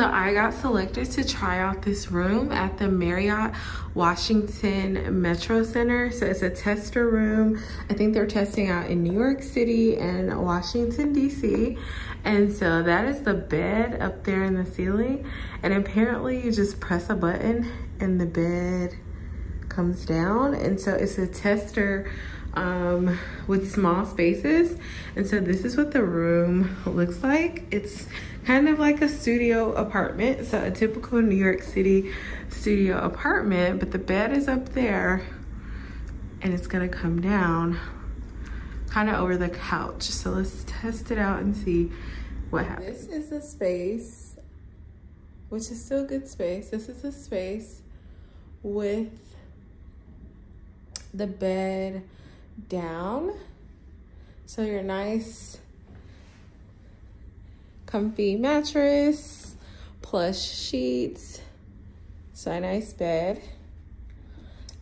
So I got selected to try out this room at the Marriott Washington Metro Center. So it's a tester room. I think they're testing out in New York City and Washington, DC. And so that is the bed up there in the ceiling. And apparently you just press a button and the bed comes down. And so it's a tester um, with small spaces. And so this is what the room looks like. It's kind of like a studio apartment. So a typical New York City studio apartment, but the bed is up there and it's gonna come down kind of over the couch. So let's test it out and see what happens. This is the space, which is still good space. This is the space with the bed down. So your nice comfy mattress, plush sheets, so a nice bed.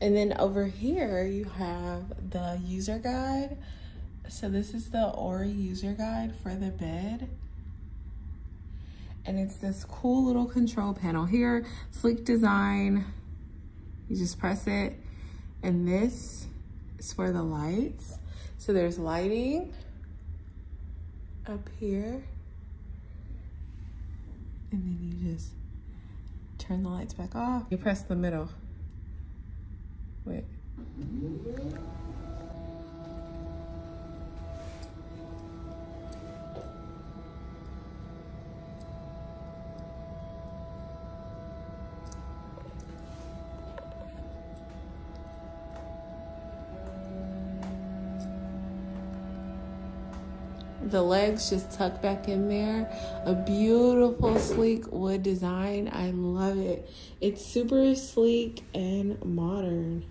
And then over here you have the user guide. So this is the Ori user guide for the bed. And it's this cool little control panel here, sleek design. You just press it. And this is for the lights. So there's lighting up here. And then you just turn the lights back off. You press the middle. Wait. The legs just tuck back in there. A beautiful sleek wood design. I love it. It's super sleek and modern.